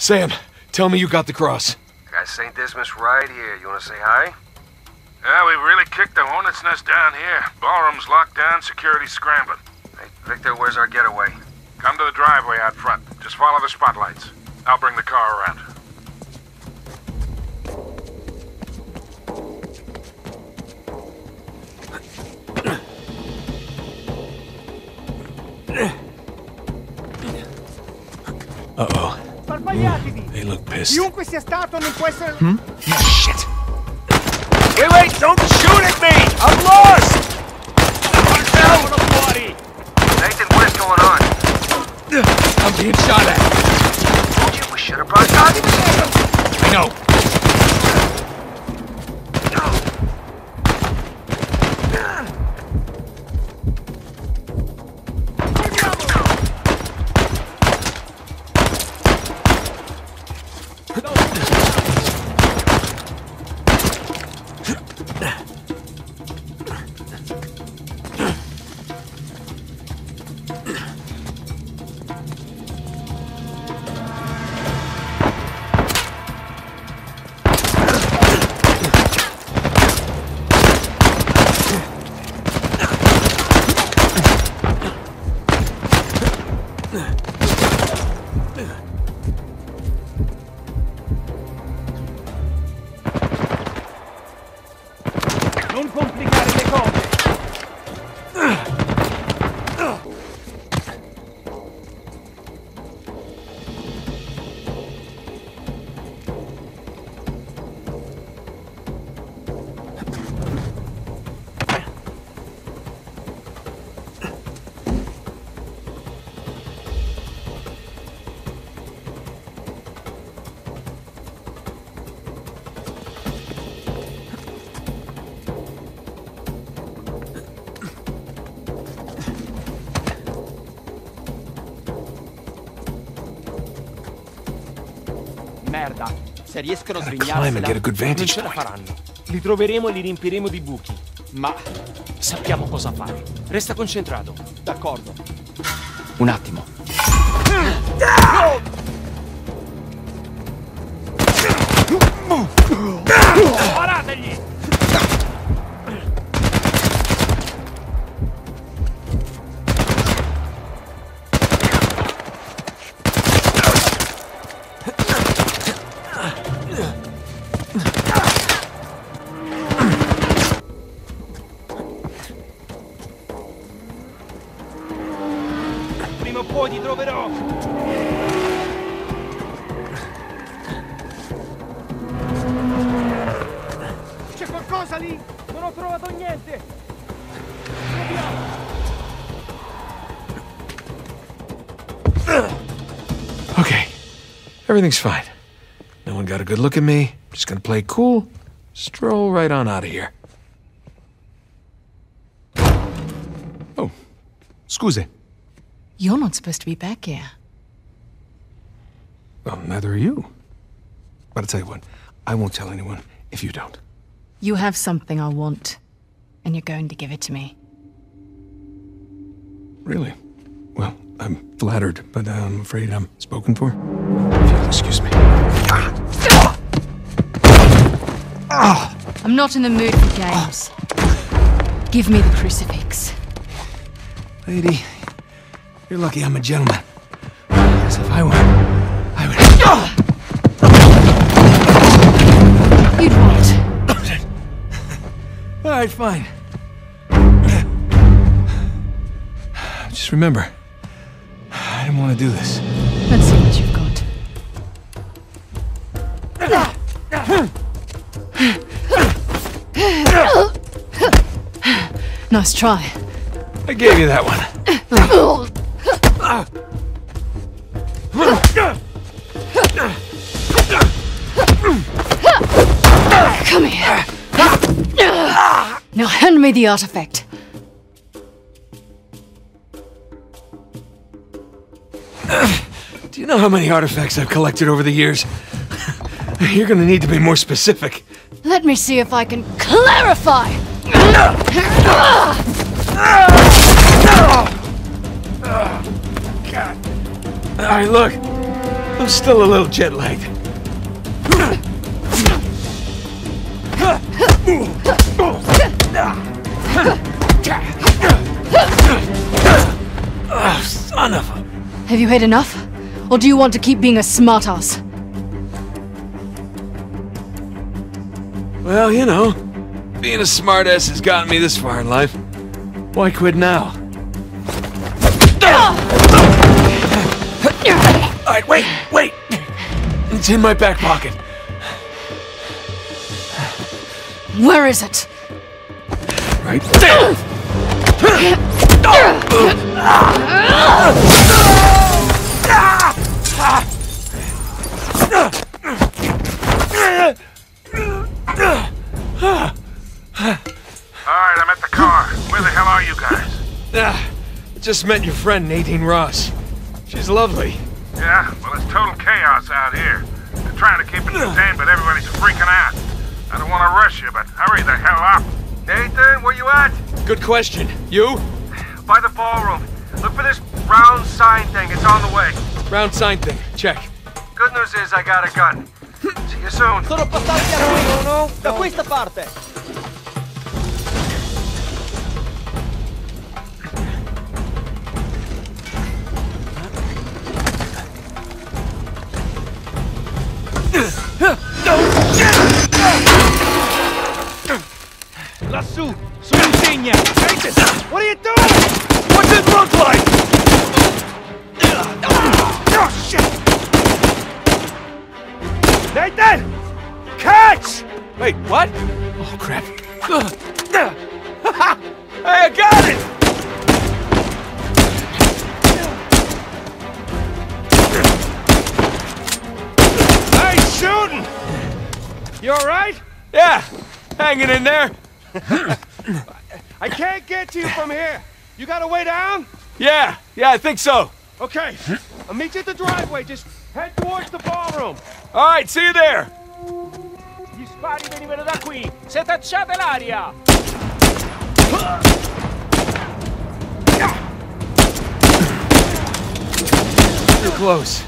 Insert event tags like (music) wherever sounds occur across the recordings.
Sam, tell me you got the cross. I Got St. Dismas right here. You wanna say hi? Yeah, we really kicked the hornet's nest down here. Ballroom's locked down, security's scrambling. Hey, Victor, where's our getaway? Come to the driveway out front. Just follow the spotlights. I'll bring the car around. Uh-oh. Sparpagliatevi! They look pissed. Chiunque sia stato non può essere... Hmm? Shit! Wait, wait, Merda, se riescono a Gotta climb sbrignarsela, and get a good non ce la faranno. Li troveremo e li riempiremo di buchi. Ma sappiamo cosa fare. Resta concentrato. D'accordo. Un attimo. Sparategli! C'è qualcosa lì! Non ho trovato niente! Okay. Everything's fine. No one got a good look at me. Just gonna play cool. Stroll right on out of here. Oh. Scuse. You're not supposed to be back here. Well, neither are you. But I'll tell you what. I won't tell anyone if you don't. You have something I want, and you're going to give it to me. Really? Well, I'm flattered, but I'm afraid I'm spoken for. If you'll excuse me. I'm not in the mood for games. Give me the crucifix. Lady, you're lucky I'm a gentleman. Fine. Just remember, I didn't want to do this. Let's see what you've got. Nice try. I gave you that one. Me the artifact. Do you know how many artifacts I've collected over the years? (laughs) You're gonna need to be more specific. Let me see if I can clarify. All right, look. I'm still a little jet lagged. Oh, (laughs) (laughs) son of a... Have you had enough? Or do you want to keep being a smartass? Well, you know, being a smartass has gotten me this far in life. Why quit now? Alright, wait, wait! It's in my back pocket. Where is it? Right there! (laughs) Alright, I'm at the car. Where the hell are you guys? Ah, just met your friend Nadine Ross. She's lovely. Yeah, well, it's total chaos out here. They're trying to keep it contained, but everybody's freaking out. I don't want to rush you, but hurry the hell up. Nathan, where you at? Good question. You? By the ballroom. Look for this round sign thing. It's on the way. Round sign thing. Check. Good news is I got a gun. (laughs) See you soon. Sono passati a noi, no? Da questa parte. Lassù, sull'insegna! What are you doing? What's it look like? Wait, what? Oh, crap. (laughs) Hey, I got it! Nice shooting! You alright? Yeah, hanging in there. (laughs) I can't get to you from here. You got a way down? Yeah, yeah, I think so. Okay. I'll meet you at the driveway. Just head towards the ballroom. All right, see you there. Spari venivano da qui! Se tacciate l'aria! Too close.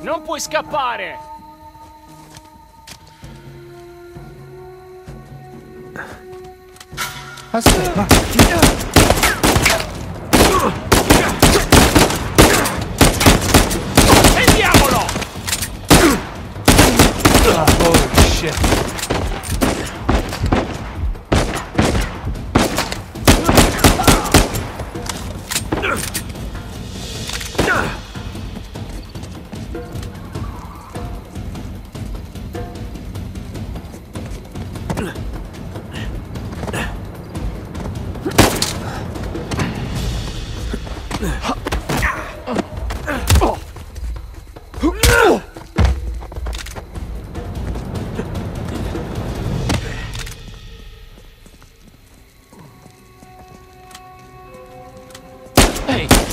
Non puoi scappare! Aspetta. Prendiamolo! Ah, oh, shit. Ehi!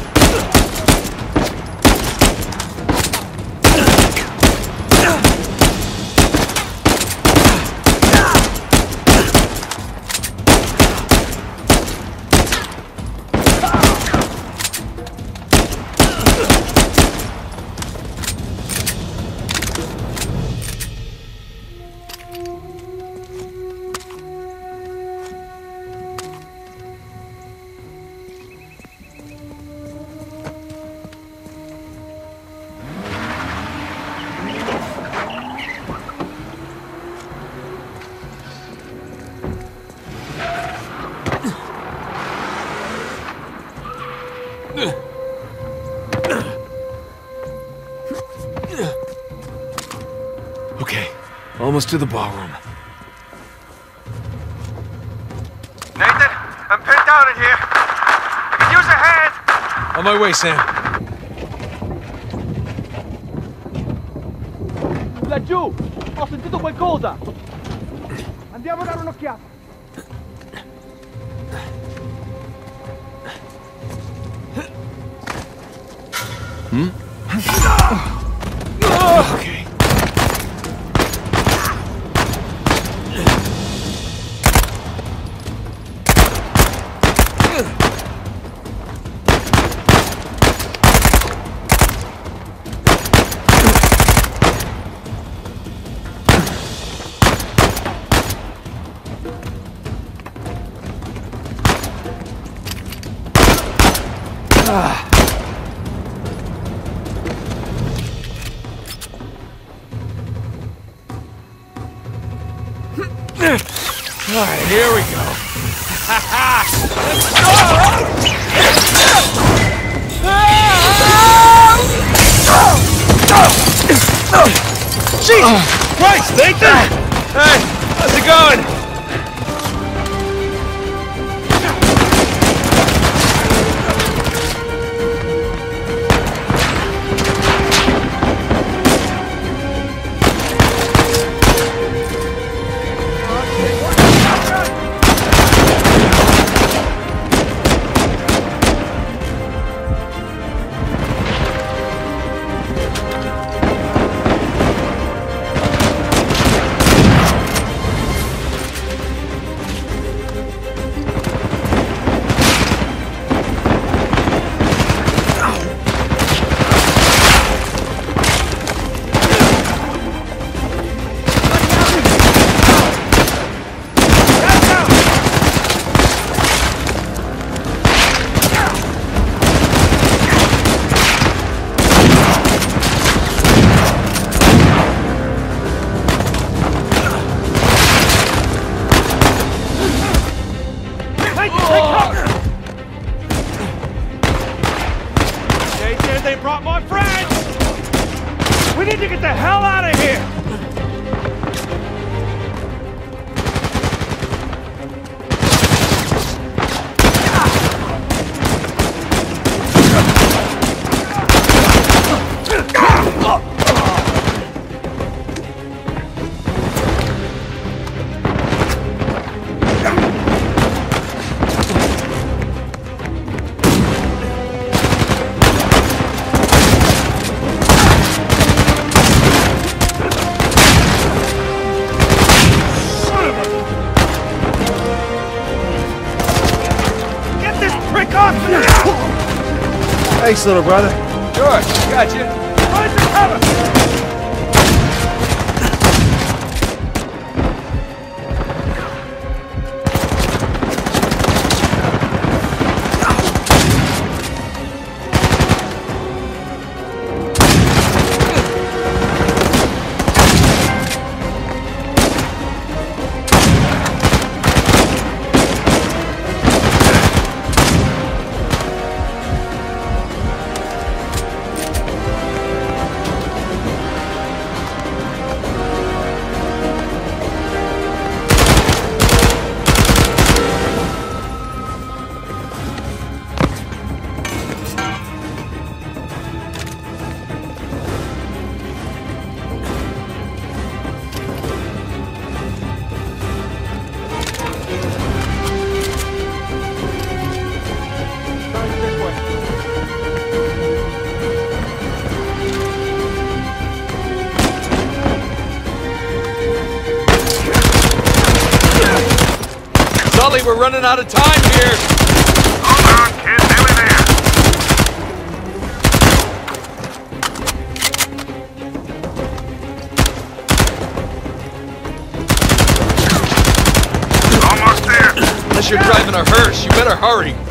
Almost to the ballroom. Nathan, I'm pinned down in here. I could use a hand. On my way, Sam. Laggiù! Ho sentito qualcosa! Andiamo a dare un'occhiata. Okay. All right, here we go. (laughs) Jesus Christ, Nathan! Hey, how's it going? Thanks, little brother. Sure, got Sully, we're running out of time here. Hold on, kid. Nearly there. Almost there. Unless you're driving a hearse, you better hurry.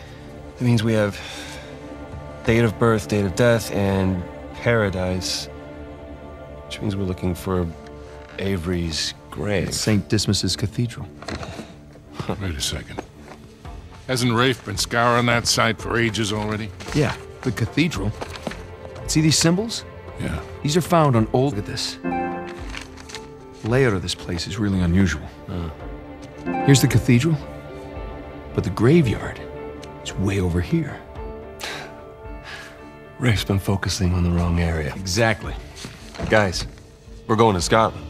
it means we have date of birth, date of death, and paradise. Which means we're looking for Avery's grave. St. Dismas's Cathedral. Wait a second. Hasn't Rafe been scouring that site for ages already? Yeah, the cathedral. See these symbols? Yeah. These are found on old. Look at this. Layout of this place is really unusual. Here's the cathedral, but the graveyard is way over here. Rafe's been focusing on the wrong area. Exactly. Guys, we're going to Scotland.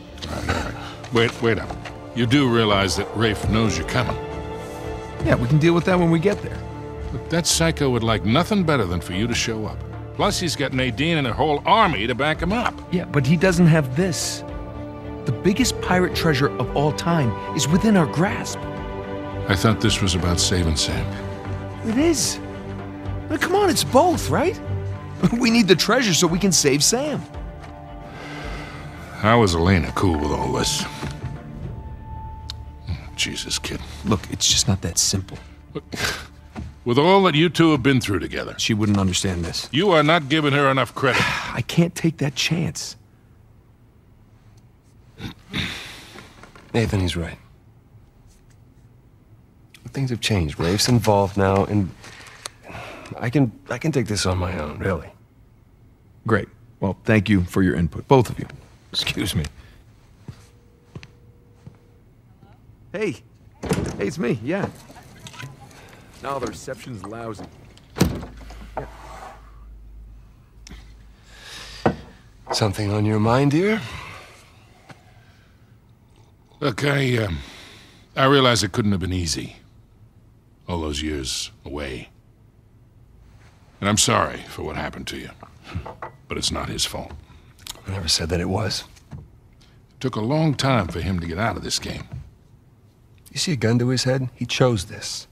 Wait, wait up. You do realize that Rafe knows you're coming. Yeah, we can deal with that when we get there. But that psycho would like nothing better than for you to show up. Plus, he's got Nadine and a whole army to back him up. Yeah, but he doesn't have this. The biggest pirate treasure of all time is within our grasp. I thought this was about saving Sam. It is. Now, come on, it's both, right? (laughs) We need the treasure so we can save Sam. How is Elena cool with all this? Jesus, kid. Look, it's just not that simple. (laughs) With all that you two have been through together, She wouldn't understand this. you are not giving her enough credit. (sighs) I can't take that chance. Nathan, he's right. Things have changed. Rafe's involved now, and I can I can take this on my own, really. Great. Well, thank you for your input, both of you. Excuse me. Hey. Hey, it's me, yeah. No, the reception's lousy. Something on your mind, dear? Look, I, um, I realize it couldn't have been easy. All those years away. And I'm sorry for what happened to you. But it's not his fault. I never said that it was. It took a long time for him to get out of this game. You see a gun to his head? He chose this.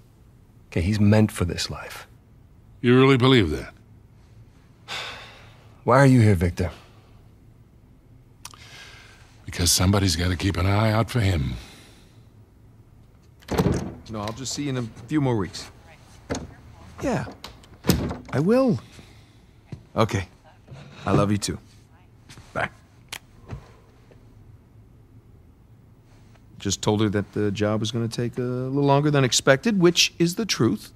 Okay, he's meant for this life. You really believe that? Why are you here, Victor? Because somebody's got to keep an eye out for him. No, I'll just see you in a few more weeks. Yeah. I will. Okay. I love you too. Bye. Just told her that the job was going to take a little longer than expected, which is the truth.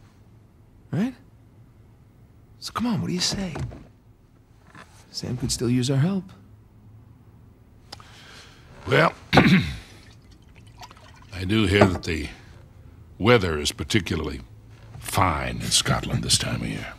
Right? So come on, what do you say? Sam could still use our help. Well, (clears throat) I do hear that the weather is particularly fine in Scotland this time of year.